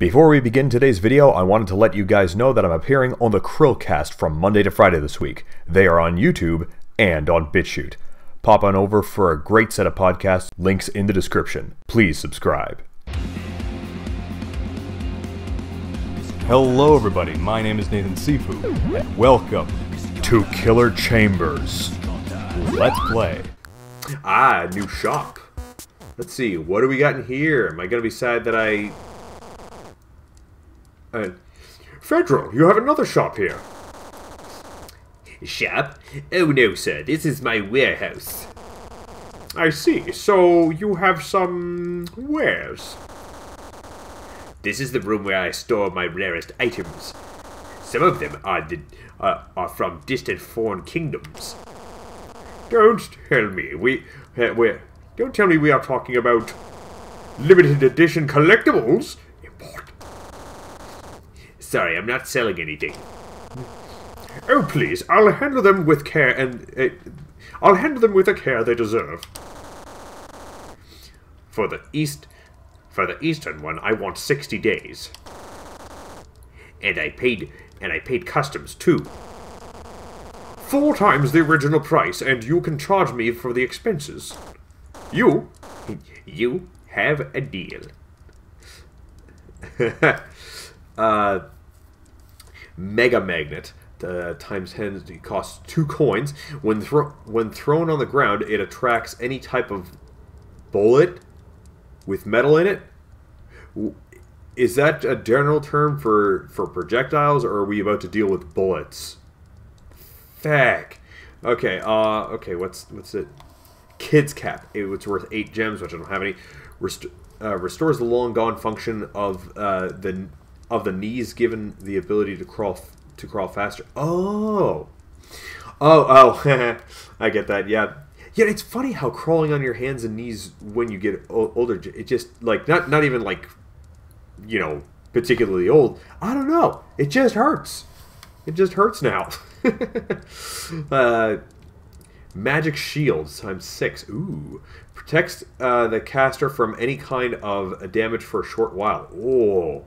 Before we begin today's video, I wanted to let you guys know that I'm appearing on the Chrillcast from Monday to Friday this week. They are on YouTube and on BitChute. Pop on over for a great set of podcasts, links in the description. Please subscribe. Hello everybody, my name is Nathan Sifu, and welcome to Killer Chambers. Let's play. Ah, new shop. Let's see, what do we got in here? Am I gonna be sad that I... Uh, Fendrel, you have another shop here. Shop? Oh no, sir. This is my warehouse. I see. So you have some wares. This is the room where I store my rarest items. Some of them are the, uh, are from distant foreign kingdoms. Don't tell me we uh, we don't tell me we are talking about limited edition collectibles. Sorry, I'm not selling anything. Oh, please, I'll handle them with care and... Uh, I'll handle them with the care they deserve. For the east... For the eastern one, I want 60 days. And I paid... And I paid customs, too. Four times the original price, and you can charge me for the expenses. You? You have a deal. uh... Mega Magnet uh, times 10 it costs two coins. When, thro when thrown on the ground, it attracts any type of bullet with metal in it. Is that a general term for, for projectiles, or are we about to deal with bullets? Feck. Okay, uh, okay, what's, what's it? Kid's Cap. It's worth 8 gems, which I don't have any. Rest uh, restores the long gone function of uh, the of the knees given the ability to crawl to crawl faster. Oh, oh, oh! I get that. Yeah, yeah. It's funny how crawling on your hands and knees when you get older, it just like not not even like you know particularly old. I don't know. It just hurts. It just hurts now. uh, magic shields times six. Ooh, protects uh, the caster from any kind of damage for a short while. Oh.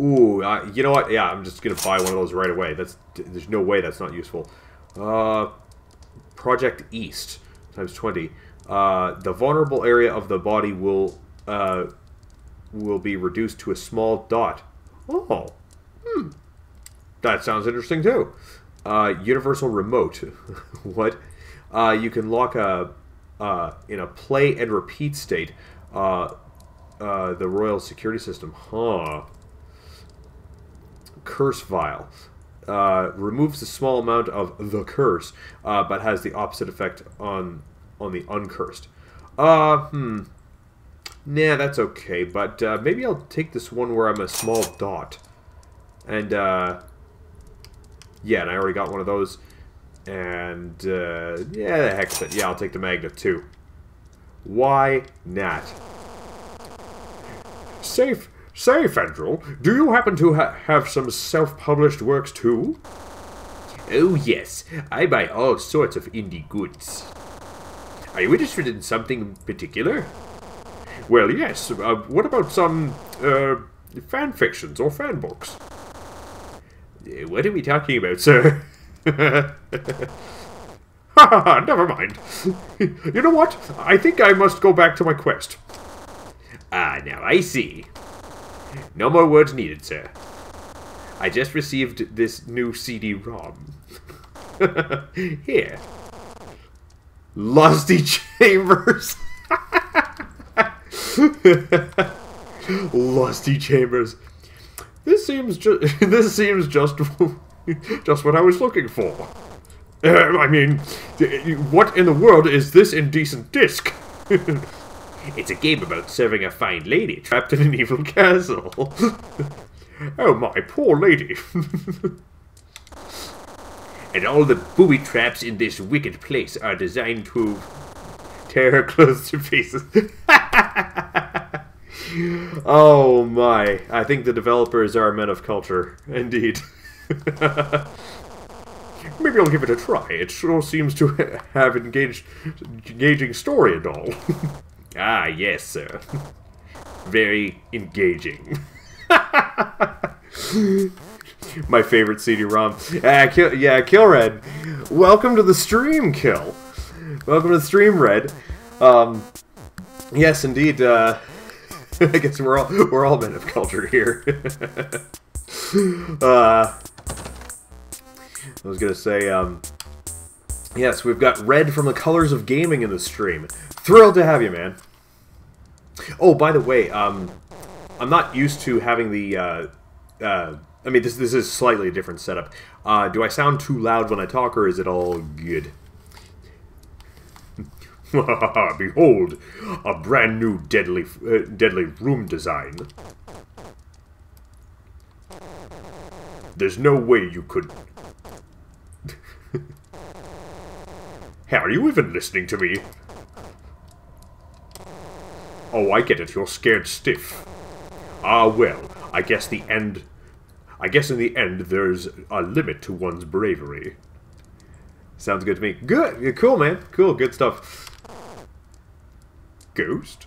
Ooh, uh, you know what? Yeah, I'm just gonna buy one of those right away. That's there's no way that's not useful. Uh, Project East times 20. Uh, the vulnerable area of the body will uh, will be reduced to a small dot. Oh, hmm. That sounds interesting too. Uh, universal remote. what? Uh, you can lock a uh, in a play and repeat state. Uh, uh, the Royal Security System. Huh. Curse Vial. Uh, removes a small amount of the curse, uh, but has the opposite effect on on the uncursed. Uh, hmm. Nah, that's okay, but uh, maybe I'll take this one where I'm a small dot. And, uh, yeah, and I already got one of those. And, uh, yeah, the heck it. Yeah, I'll take the magnet, too. Why not? Safe Say, Fendrel, do you happen to ha have some self-published works too? Oh yes, I buy all sorts of indie goods. Are you interested in something in particular? Well, yes. Uh, what about some uh, fan fictions or fan books? Uh, what are we talking about, sir? Never mind. you know what? I think I must go back to my quest. Ah, now I see. No more words needed, sir. I just received this new CD-ROM. Here. Lusty Chambers. Lusty Chambers. This seems just this seems just just what I was looking for. Uh, I mean, what in the world is this indecent disc? It's a game about serving a fine lady trapped in an evil castle. oh my poor lady. and all the booby traps in this wicked place are designed to tear her clothes to pieces. oh my. I think the developers are men of culture. Indeed. Maybe I'll give it a try. It sure seems to have engaged, engaging story and all. Ah, yes, sir. Very engaging. My favorite CD-ROM. Ah, kill, yeah, Kill Red. Welcome to the stream, Kill. Welcome to the stream, Red. Um, yes, indeed. Uh, I guess we're all we're all men of culture here. uh, I was gonna say, um, yes, we've got Red from the Colors of Gaming in the stream. Thrilled to have you, man. Oh, by the way, um, I'm not used to having the. Uh, uh, I mean, this this is slightly a different setup. Uh, do I sound too loud when I talk, or is it all good? Behold, a brand new deadly uh, deadly room design. There's no way you could. How are you even listening to me? Oh, I get it. You're scared stiff. Ah, well, I guess the end... I guess in the end there's a limit to one's bravery. Sounds good to me. Good! Cool, man. Cool, good stuff. Ghost?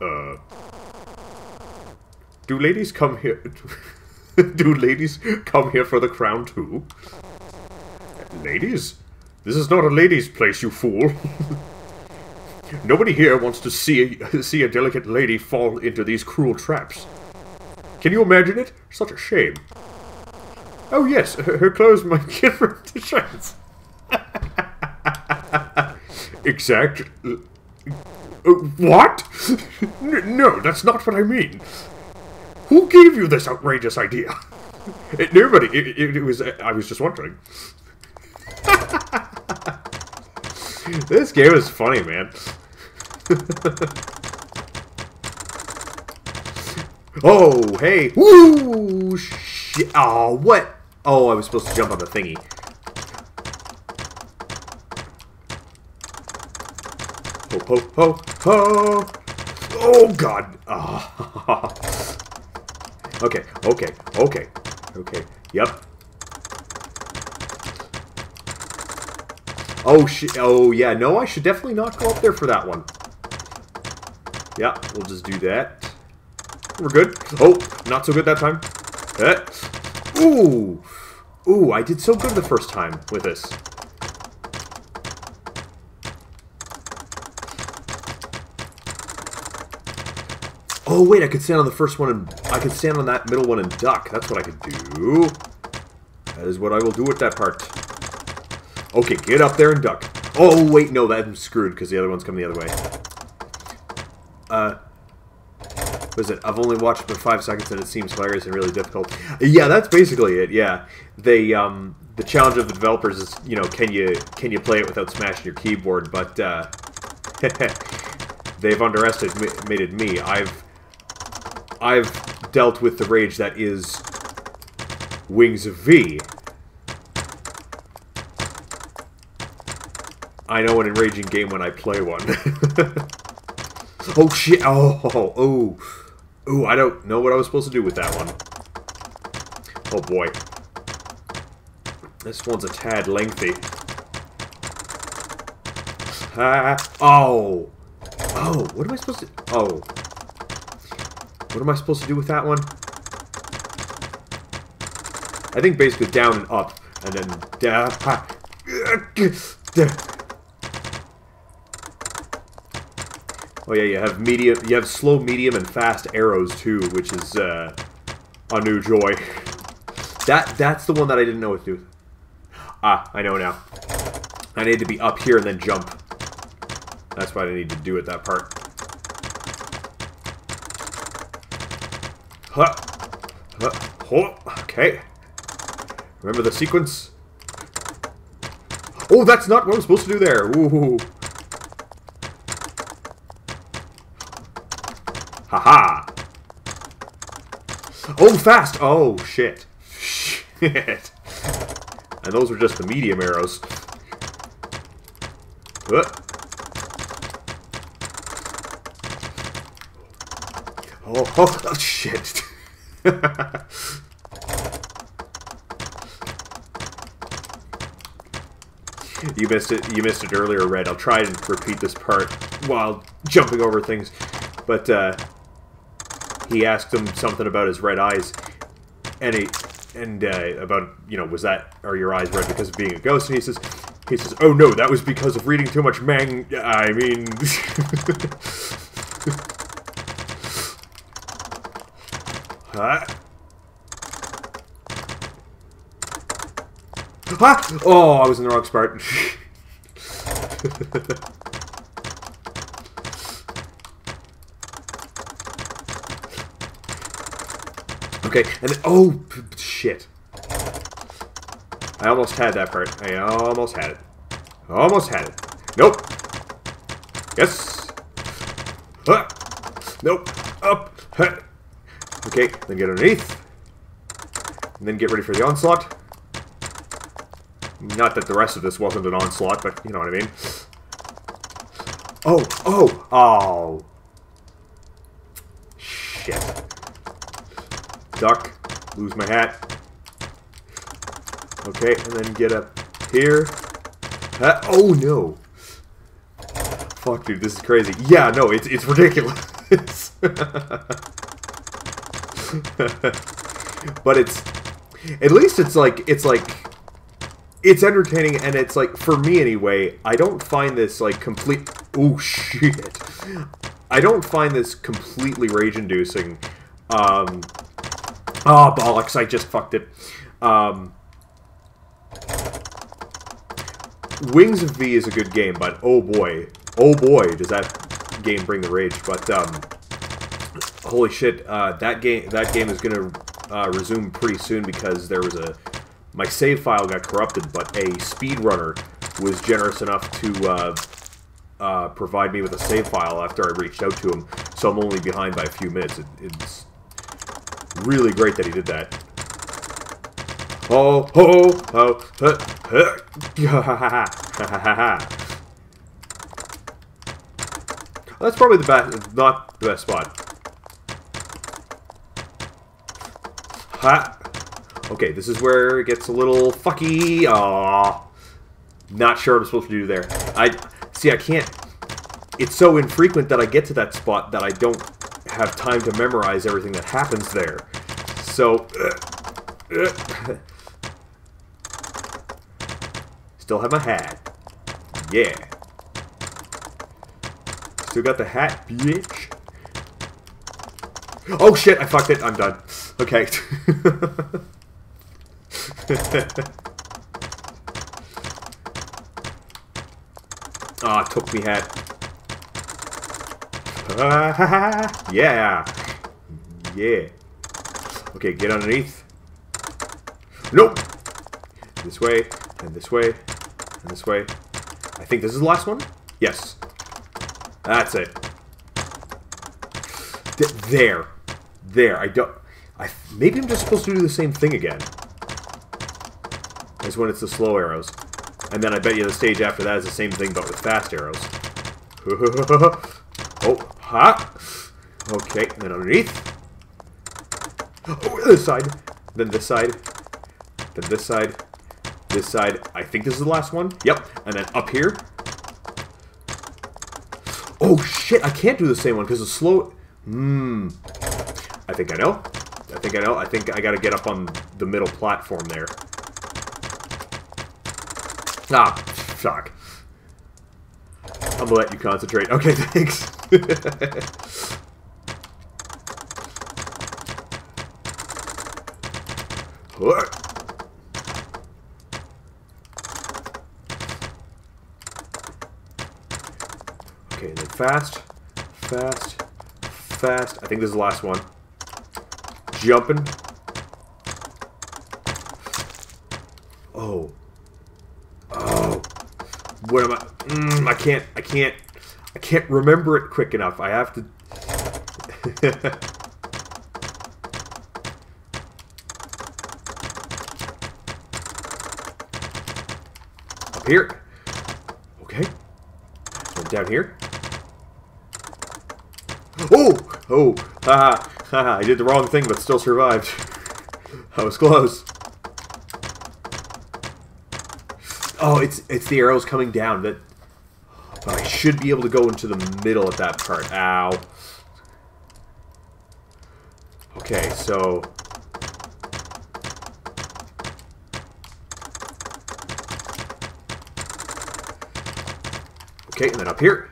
Uh... Do ladies come here... Do ladies come here for the crown too? Ladies? This is not a ladies' place, you fool. Nobody here wants to see a, see a delicate lady fall into these cruel traps. Can you imagine it? Such a shame. Oh yes, her, her clothes might give her the chance. exact. Uh, what? No, that's not what I mean. Who gave you this outrageous idea? Nobody. It, it, it was. I was just wondering. This game is funny, man. oh, hey. Woo! Shit. Oh, what? Oh, I was supposed to jump on the thingy. Ho, ho, ho, ho! Oh, God! Oh. okay, okay, okay, okay. Yep. Oh, shit. Oh, yeah. No, I should definitely not go up there for that one. Yeah, we'll just do that. We're good. Oh, not so good that time. Eh. Ooh. Ooh, I did so good the first time with this. Oh, wait, I could stand on the first one and... I could stand on that middle one and duck. That's what I could do. That is what I will do with that part. Okay, get up there and duck. Oh, wait, no, that's screwed because the other one's coming the other way. Uh, what is it? I've only watched for five seconds and it seems hilarious and really difficult. Yeah, that's basically it. Yeah, they um, the challenge of the developers is you know can you can you play it without smashing your keyboard? But uh, they've underestimated me. I've I've dealt with the rage that is Wings of Vi. I know an enraging game when I play one. oh shit! Oh, oh, oh, oh! I don't know what I was supposed to do with that one. Oh boy, this one's a tad lengthy. Ah! Oh! Oh! What am I supposed to? Oh! What am I supposed to do with that one? I think basically down and up, and then down. Oh yeah, you have medium, you have slow, medium, and fast arrows too, which is uh, a new joy. That that's the one that I didn't know what to do. Ah, I know now. I need to be up here and then jump. That's what I need to do at that part. Huh. Huh. Huh. Okay. Remember the sequence? Oh, that's not what I'm supposed to do there. Ooh. Haha! Oh, fast! Oh, shit. Shit. And those were just the medium arrows. Uh. Oh, oh, oh, shit. you missed it. You missed it earlier, Red. I'll try and repeat this part while jumping over things. But, uh, he asked him something about his red eyes, and he and uh, about you know was that are your eyes red because of being a ghost? And he says he says oh no that was because of reading too much mang. I mean. huh? Huh? Oh, I was in the wrong spot. okay, and oh, shit. I almost had that part. I almost had it. Almost had it. Nope. Yes. Huh. Nope. Up. Huh. Okay, then get underneath. And then get ready for the onslaught. Not that the rest of this wasn't an onslaught, but you know what I mean. Oh, oh, oh. Shit. Duck. Lose my hat. Okay, and then get up here. Uh, oh, no. Fuck, dude, this is crazy. Yeah, no, it's, it's ridiculous. but it's... At least it's like, it's like it's entertaining and it's like for me anyway i don't find this like complete oh shit i don't find this completely rage inducing um oh bollocks i just fucked it. Um wings of Vi is a good game but oh boy oh boy does that game bring the rage. But um holy shit uh that game that game is gonna uh, resume pretty soon because there was a my save file got corrupted, but a speedrunner was generous enough to uh, uh, provide me with a save file after I reached out to him, so I'm only behind by a few minutes. It, it's really great that he did that. Oh, oh, oh, That's probably the best, not the best spot. Ha! Okay, this is where it gets a little fucky. Aww. Not sure what I'm supposed to do there. I See, I can't... It's so infrequent that I get to that spot that I don't have time to memorize everything that happens there. So... Still have my hat. Yeah. Still got the hat, bitch. Oh shit, I fucked it. I'm done. Okay. Ah, oh, took me yeah. Yeah. Okay, get underneath. Nope. This way, and this way, and this way. I think this is the last one? Yes. That's it. Th there. There. I don't... I Maybe I'm just supposed to do the same thing again is when it's the slow arrows. And then I bet you the stage after that is the same thing, but with fast arrows. ha! Okay, then underneath. Oh, this side. Then this side. Then this side. This side. I think this is the last one. Yep. And then up here. Oh, shit. I can't do the same one because it's slow... Hmm. I think I know. I think I know. I think I gotta get up on the middle platform there. Ah, fuck. I'm gonna let you concentrate. Okay, thanks. okay, then fast, fast, fast. I think this is the last one. Jumping. Oh. What am I? Mm, I can't. I can't. I can't remember it quick enough. I have to. Up here. Okay. Down here. Oh! Oh! Haha! Haha! I did the wrong thing, but still survived. I was close. Oh, it's it's the arrows coming down. That, but I should be able to go into the middle at that part. Ow. Okay, so... Okay, and then up here.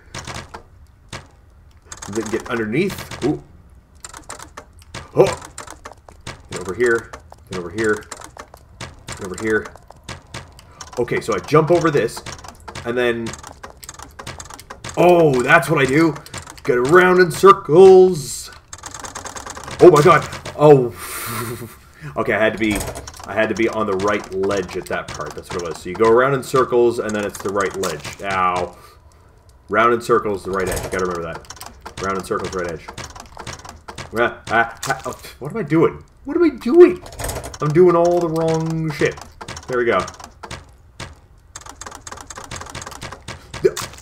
And then get underneath. Ooh. Oh! And over here. And over here. And over here. Okay, so I jump over this. And then... Oh, that's what I do. Get around in circles. Oh my god. Oh. okay, I had to be I had to be on the right ledge at that part. That's what it was. So you go around in circles and then it's the right ledge. Ow. Round in circles, the right edge. You gotta remember that. Round in circles, right edge. Ah, ah, ah, oh, what am I doing? What am I doing? I'm doing all the wrong shit. There we go.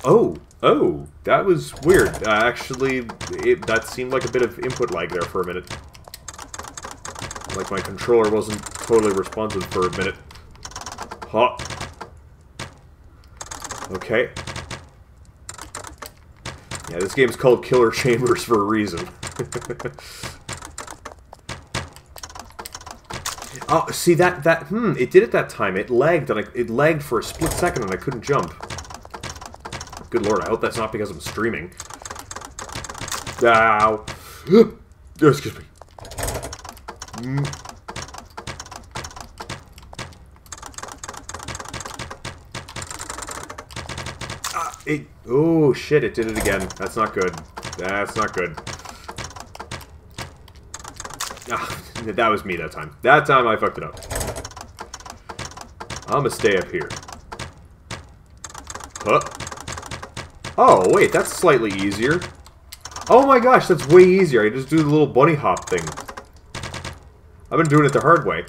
Oh, oh, that was weird. Uh, actually, it, that seemed like a bit of input lag there for a minute. Like my controller wasn't totally responsive for a minute. Huh. Okay. Yeah, this game's called Killer Chambers for a reason. oh, see that that hmm, it did it that time. It lagged and I, it lagged for a split second and I couldn't jump. Good lord, I hope that's not because I'm streaming. Ow. Excuse me. Mm. Ah, it, oh shit, it did it again. That's not good. That's not good. Ah, that was me that time. That time I fucked it up. I'm gonna stay up here. Huh. Oh, wait, that's slightly easier. Oh my gosh, that's way easier. I just do the little bunny hop thing. I've been doing it the hard way.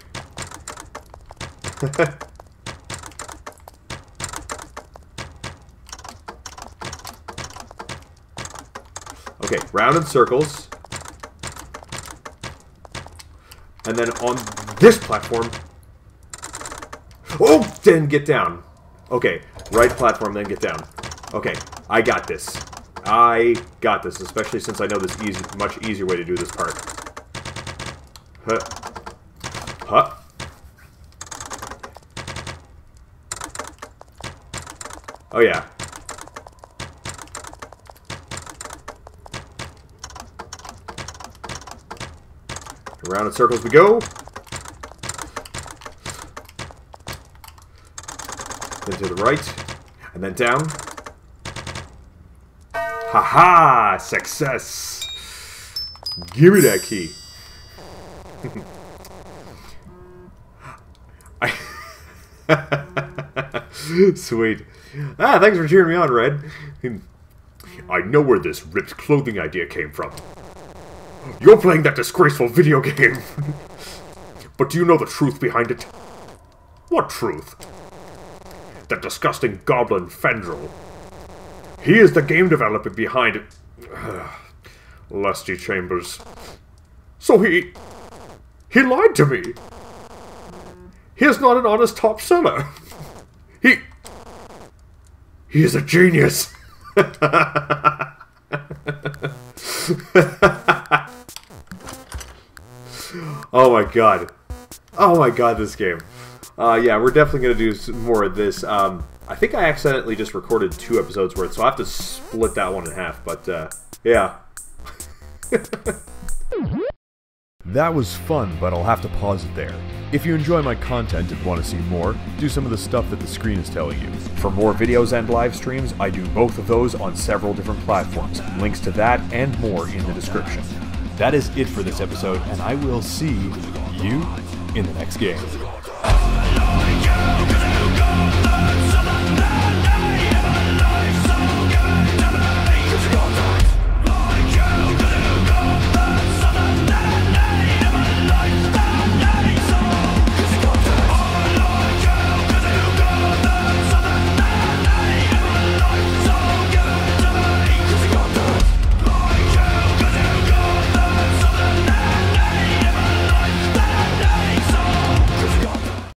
okay, round in circles. And then on this platform... Oh! Then get down. Okay, right platform, then get down. Okay, I got this. I got this, especially since I know this easy, much easier way to do this part. Huh. Huh. Oh yeah. Around in circles we go. Then to the right. And then down. Haha! -ha! Success! Give me that key. Sweet. Ah, thanks for cheering me on, Red. I know where this ripped clothing idea came from. You're playing that disgraceful video game. but do you know the truth behind it? What truth? That disgusting goblin Fendrel. He is the game developer behind. Lusty Chambers. So he... He lied to me. He is not an honest top seller. He... He is a genius. oh my god. Oh my god, this game. Uh, yeah, we're definitely going to do more of this. Um, I think I accidentally just recorded two episodes worth, so I have to split that one in half, but, uh, yeah. that was fun, but I'll have to pause it there. If you enjoy my content and want to see more, do some of the stuff that the screen is telling you. For more videos and live streams, I do both of those on several different platforms. Links to that and more in the description. That is it for this episode, and I will see you in the next game.